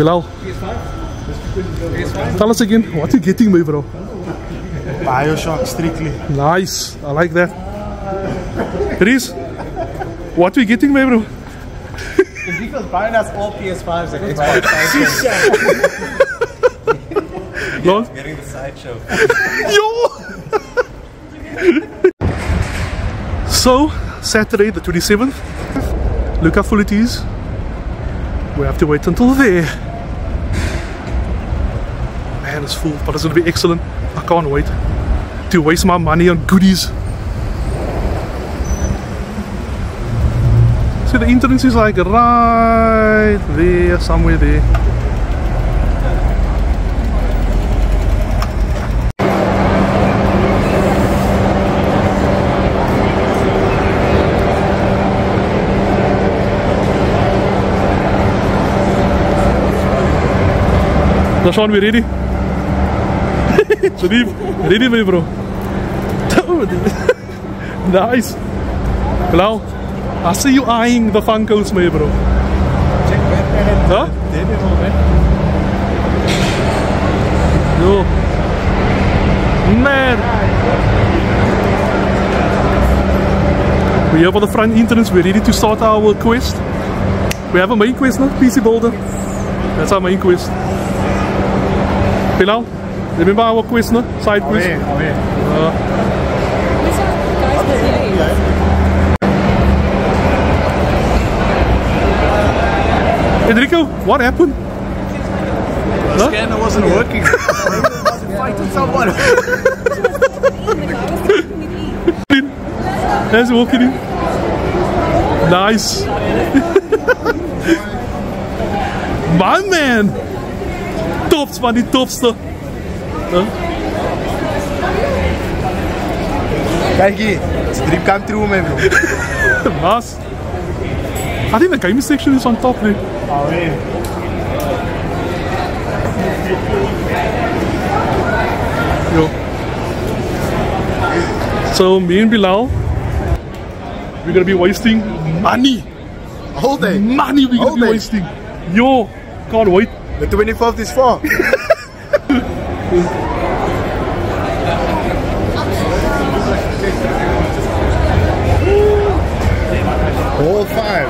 Bilal, tell us again, what are you getting me, bro? Bioshock strictly. Nice, I like that. Reese, what are we getting me, bro? He was buying us all PS5s and Xbox Lon? Getting the sideshow. Yo! so, Saturday the 27th, look how full it is. We have to wait until there. It's full, but it's gonna be excellent. I can't wait to waste my money on goodies. See, the entrance is like right there, somewhere there. Dashawn, we ready? Sharif, my bro? nice. Bilal, I see you eyeing the Funkos, my bro. Huh? Yo. Man. We're here for the front entrance. We're ready to start our quest. We have a main quest now, PC Boulder. That's our main quest. Bilal, remember our quest now? Side quest? Enrico, what happened? The scanner wasn't working. fighting someone. There's walking in. Nice. My man. Tops van die topste. Kijk hier, it's a dream come true, man, bro. I think the gaming section is on top there. Alweer. Yo. So me and Bilal, we're gonna be wasting money. Whole day. Money we're gonna All be day. wasting. Yo, can't wait. The 24th is far. All five.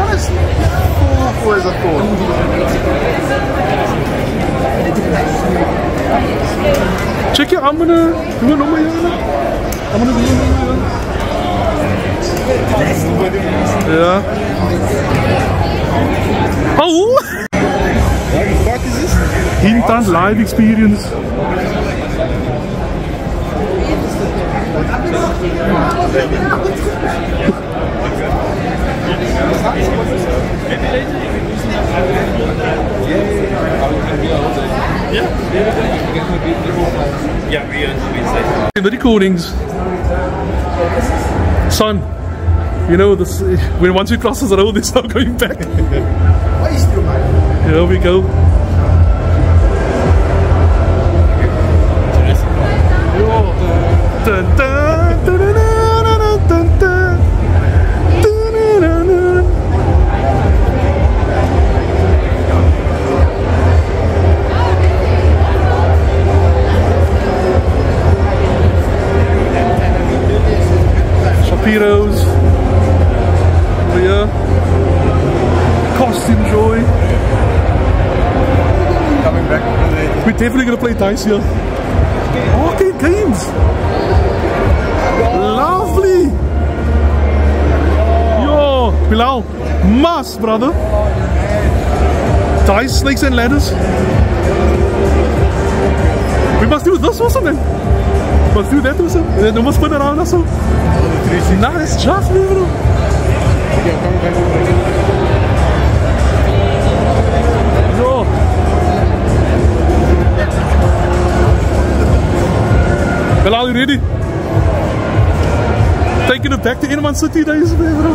What is full for as a thought? Check it, I'm gonna do it on my own. I'm gonna do it on my. Yeah. Oh! What the fuck is this? Hintan live experience. Yeah, we are In the recordings. Son, you know this when once we cross this road there's no going back. Here we go. Dun, We're definitely gonna play dice here. Arcade games. Lovely. Yo, Bilal, must, brother. Dice, snakes, and ladders. We must do this also then. Must do that also. Then we must spin around also. Nice man, bro. Bilal, you ready? Taking it back to Inman City days, man, bro.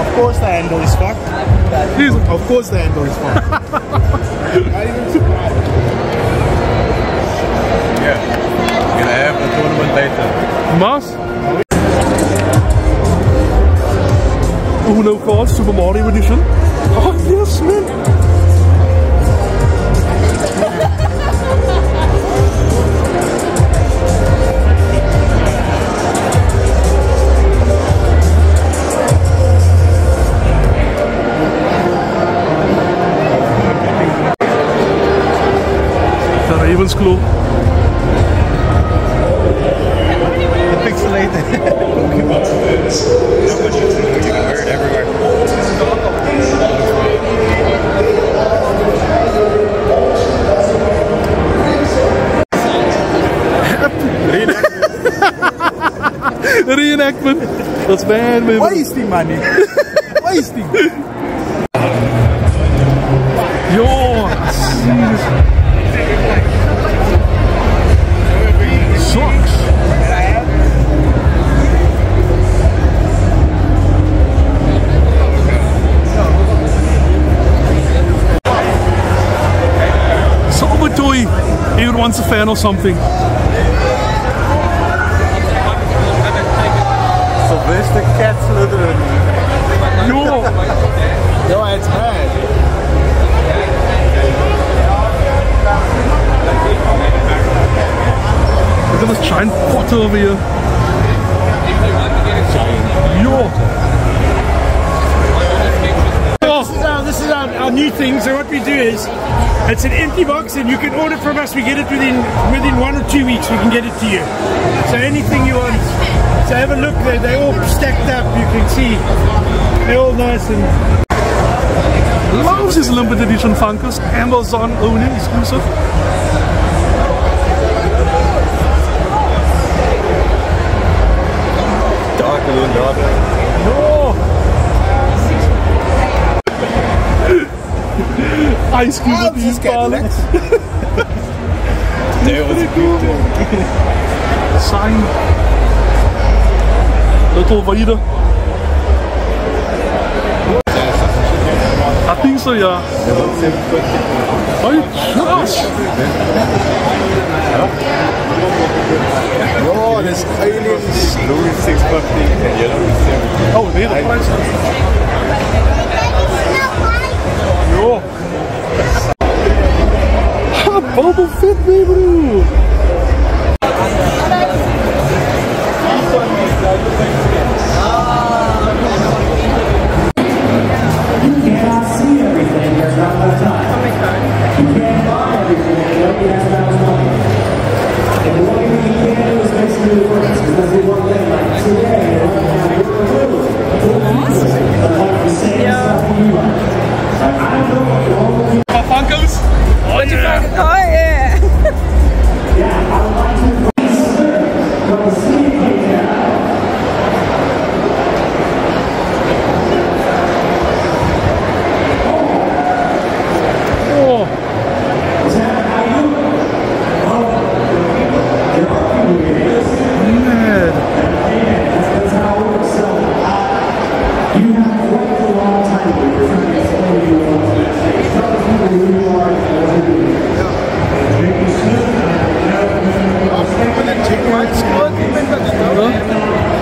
Of course the handle is fucked. Please. Of course the handle is fucked. Not even surprised. Yeah. We're gonna have a tournament later. Mas? Uno card Super Mario Edition. The Ravensclaw. That's bad man. Wasting money. Wasting. Yo, jeez. Sucks. Toy. Everyone wants a fan or something. Sylvester Cat Slytherin. Yo, Yo, it's bad. look at this giant over here. Yo. This is, this is our, our new thing. So what we do is, it's an empty box, and you can order from us. We get it within within one or two weeks. We can get it to you. So anything you want. So have a look. They they all stacked up. You can see they're all nice and Loves his limited edition Funkos. Amazon only exclusive. Dark balloon, dark. No. Ice Cube with this these cat balloons. There was Sign. Little wider. I think so, yeah. Oh, gosh. Oh, there's aliens. blue is 650 and yellow is 7. Oh, nee, the price. Jo. Ha, Boba Fett, baby.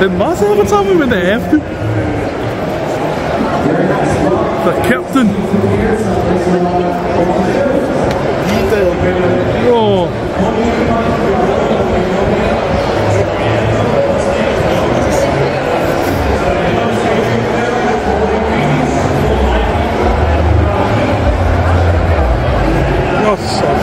They must have something when they have to. The captain. Oh. Nossa.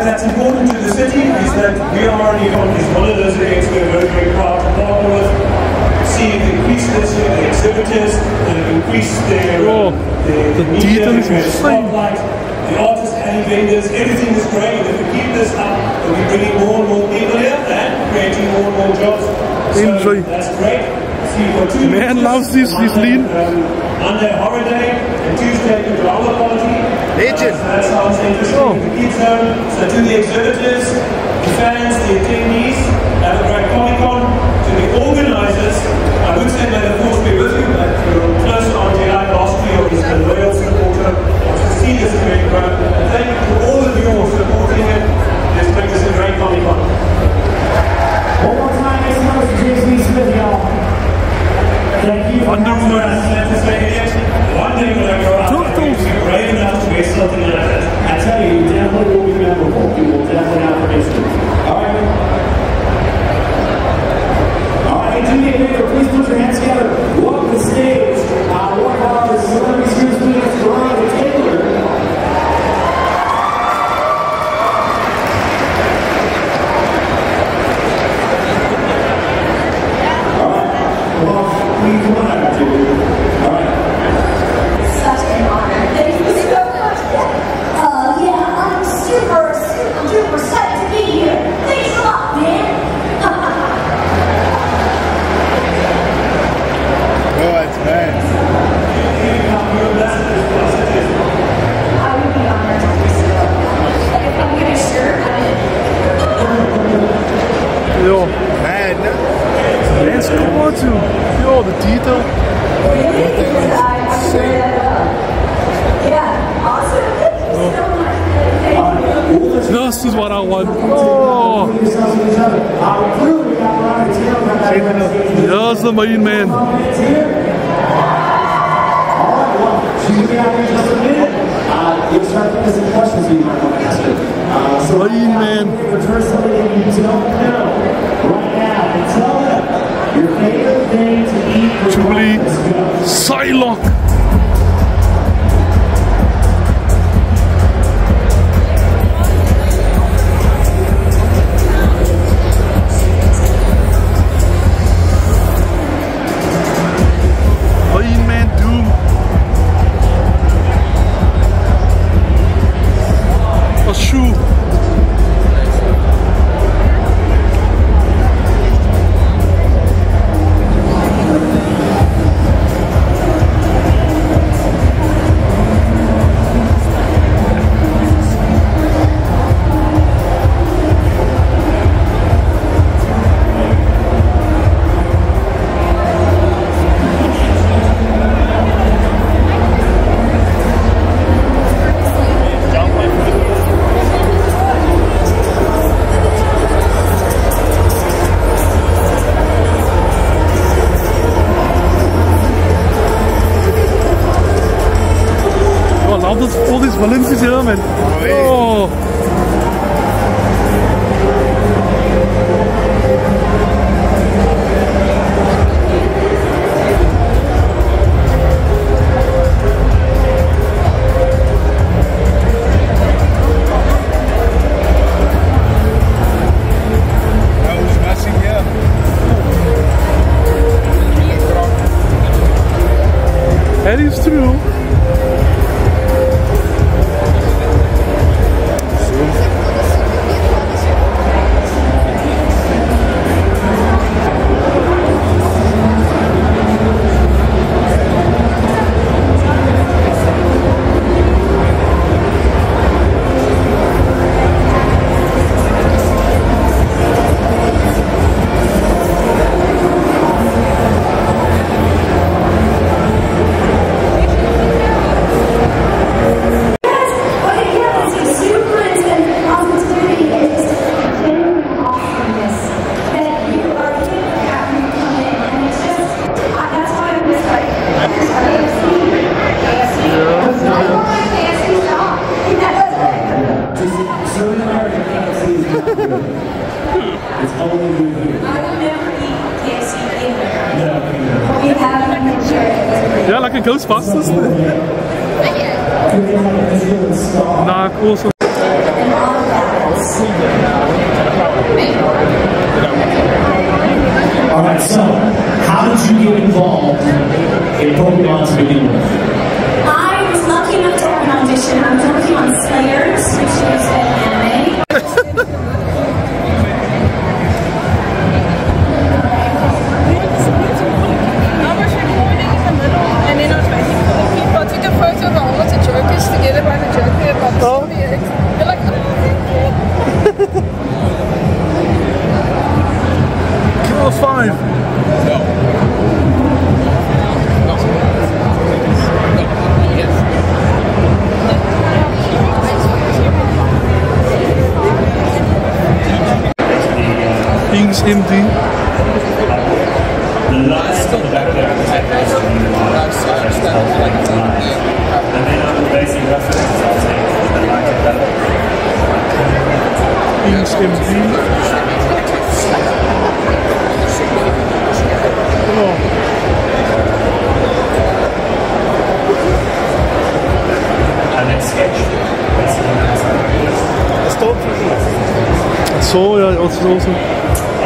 Why that's important to the city is that we are the economy's monitors against we're very, very proud to partner with. See it increase this year, the exhibitors, uh, increase their, Oh, uh, the, the media, their spotlight, the artists and vendors, everything is great. If we keep this up, we'll be bringing more and more people here and creating more and more jobs. So Enjoy. That's great. See you for two Man loves this, this lean. Um, Monday holiday and Tuesday to our party. Legend. So that sounds interesting. Oh. The kids zone. So to the exhibitors, the fans, the attendees, have a great Comic Con. To the organizers, I would say may the force be with you, but you're close to RTI last year, or is a loyal supporter. To see this great grow. And thank you to all of you for supporting it. Let's make a great Comic Con. One more time, make some noise for James Smith, y'all. Thank you. for Wonder having Woman. us. One day when I grow up, I'm going to be brave enough to wear something like that. I tell you, you definitely will be memorable. You will definitely have for history. All right. All right, do me a. Please put your hands together. To the stage. Uh, celebrity winners, Veronica Taylor. All right. Well, please come on out, dude. All right. Such an honor. Thank you so much. Uh, yeah, I'm super, super duper psyched to be here. Thanks a lot, man. Oh, that's bad. I would be honored to do so. If I'm getting a shirt, I'm in. Yo, Man, man, come on to. Yo, the detail. Really? Because I, I wear that up. Yeah, awesome. Thank you so much. Thank you. This is what I want. Oh, here's the main man. A minute. Uh, you'll start you something you don't know right now and tell them your favorite thing to eat for Jubilee.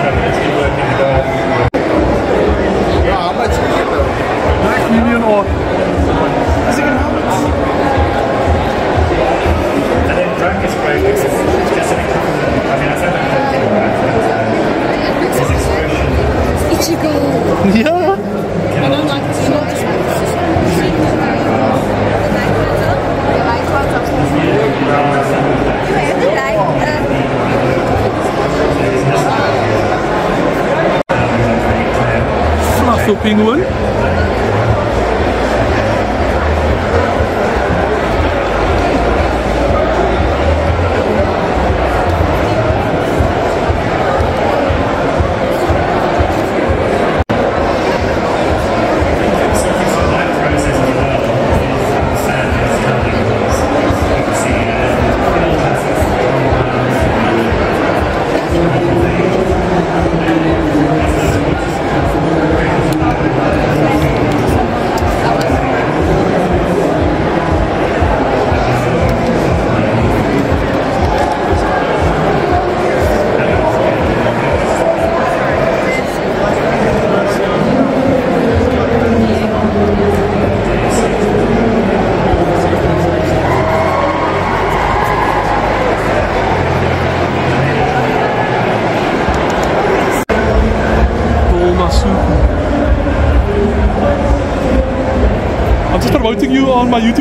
I don't know, it's been working well. Yeah, how is it though? Black And then drunk is great because it's just an example. I mean, I said that in the right? His expression. It's Ichigo. yeah. Fluffy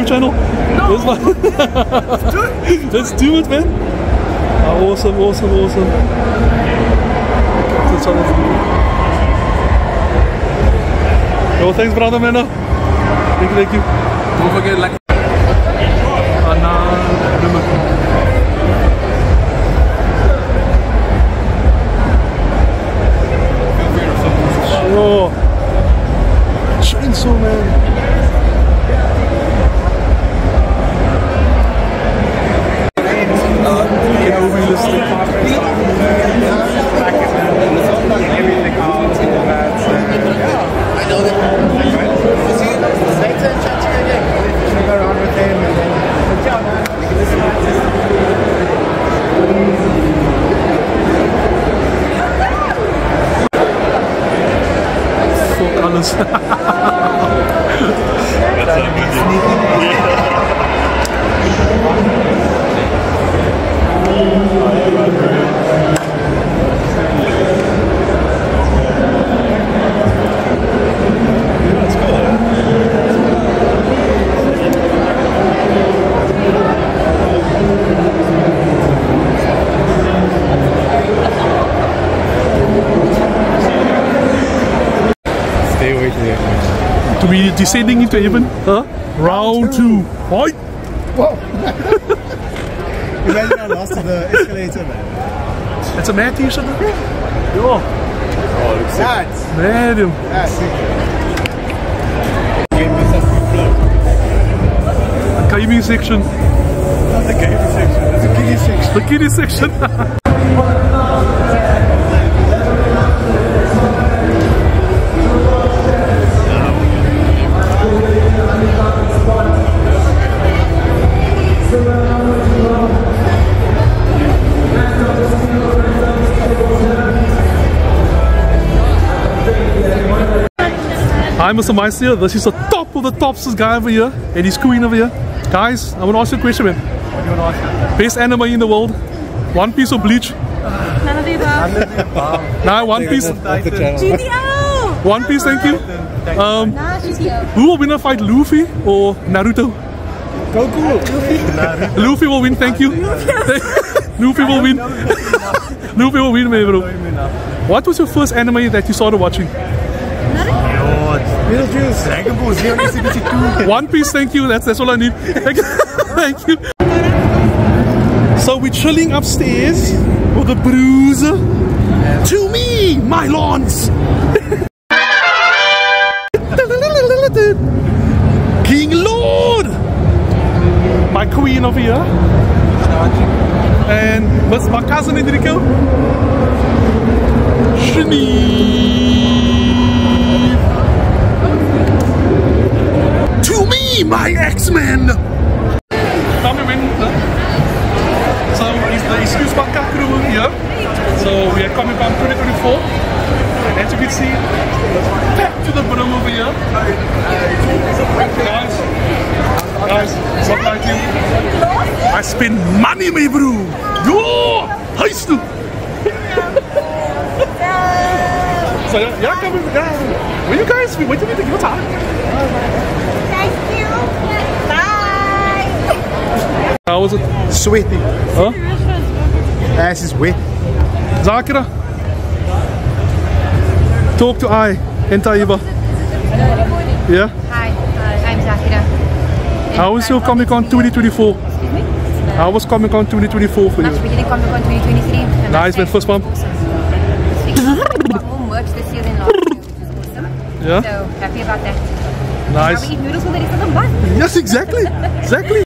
YouTube channel. No. Let's do it, man. Ah, awesome, awesome, awesome. That's all. Yo, thanks, brother, man. Thank you, thank you. Don't forget like Anna Limit. Sure. Chainsaw Man. Fuck descending into heaven. Huh? Round two. Right? Imagine I lost to the escalator, man. It's a mad t-shirt. Yo, That's man. him. that's it. Gave me some flow. Gaming section. That's a gaming section. That's a kiddie section. The kiddie section. Hi, Mr. Meister. This is the top of the tops this guy over here, and his queen over here. Guys, I want to ask you a question, man. What do you want to ask? Best anime in the world? One Piece or Bleach? None of the above. Nah, One Piece. Off the channel. GTO! One Piece, thank you. Um, Nah, GTO. who will win a fight, Luffy or Naruto? Goku. Luffy will win, thank you. Luffy will win. Luffy will win, man, bro. What was your first anime that you started watching? Beetlejuice. Dragon Ball Z on SABC 2. One Piece, thank you. That's that's all I need. Thank you. thank you. So we're chilling upstairs with the bruiser. To me, my lawns! King Lord! My queen over here. And what's my cousin Enrico? Shani! To me, my X-Men! Tommy Win, so is the Excuse crew here. So we are coming from 2024. As you can see, back to the bottom over here. Guys, guys, stop lighting. I spend money, my bro. Yo, heist so yeah, yeah, in, yeah. Will you guys, we wait till we take your time. Thank you. Bye. How was it? Sweaty. Huh? Ah, Ass is wet. Zakira. Talk to I and Taiba. Yeah? Hi, I'm Zakira. How was your Comic Con 2024? How was Comic Con 2024 for you? Much beginning Comic Con 2023. Nice, man. First one. more merch this year than last year, which is awesome. Yeah? So happy about that. Nice. Now we eat noodles for the rest of the month. Yes, exactly. Exactly.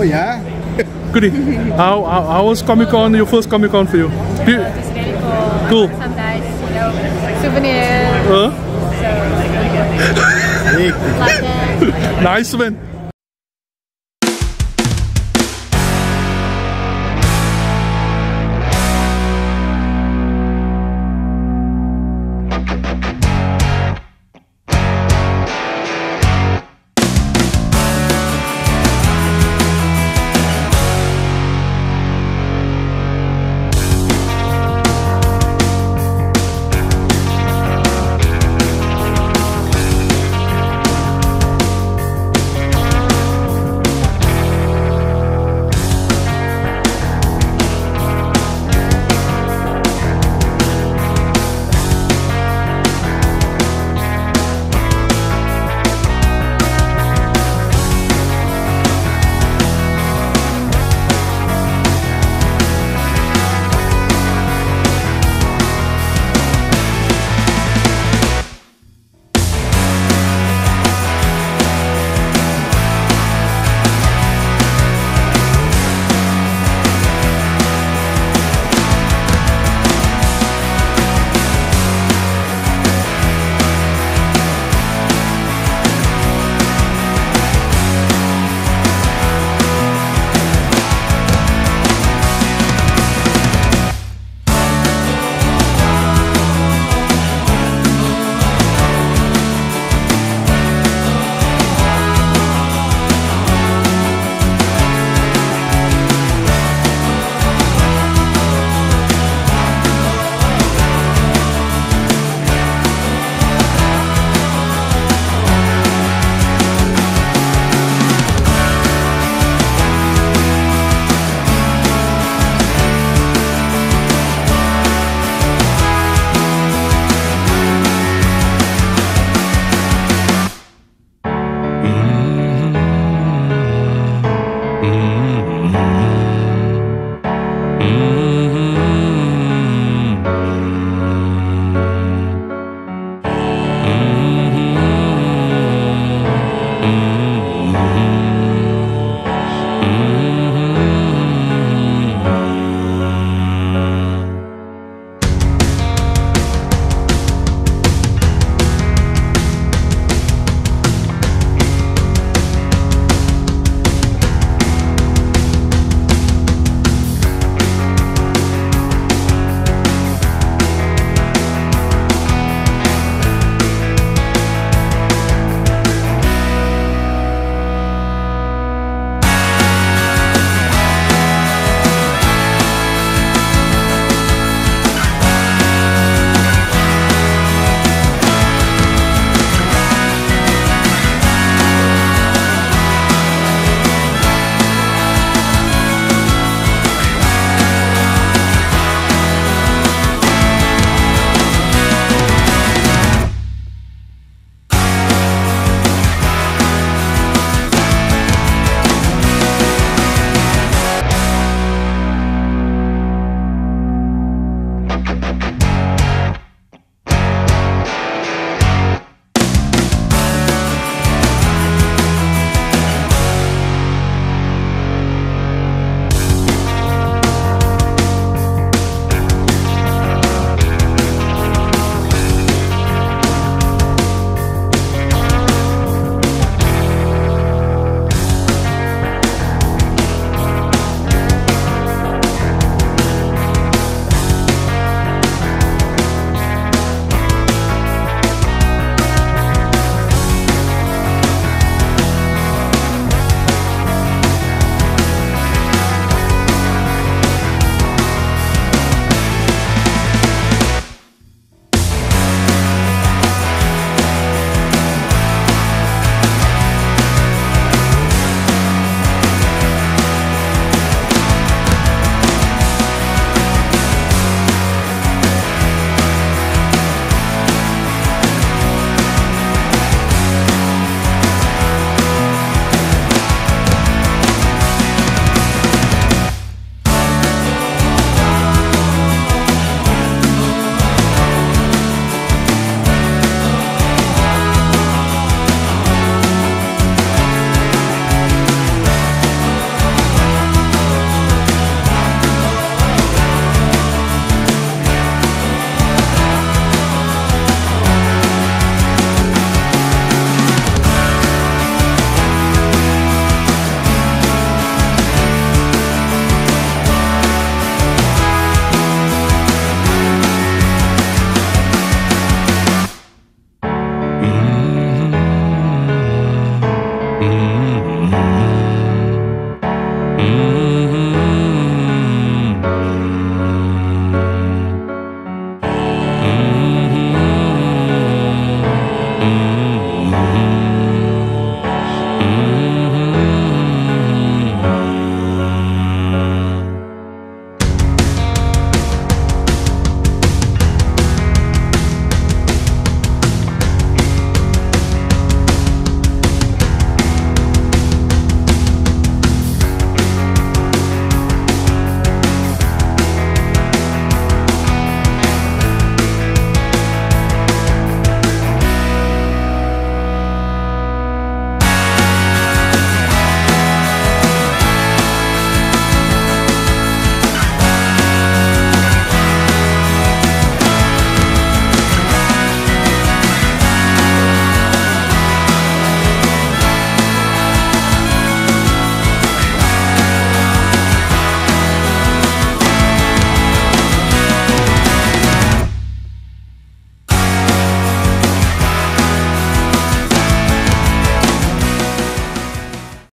Goody. Oh yeah. Goody. How, how, how was Comic Con, your first Comic Con for you? Be- It's very cool. Cool. Some guys, you know, souvenirs. Huh? So, like that. Nice, man.